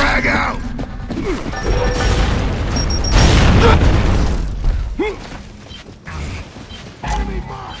drag out! Enemy mark!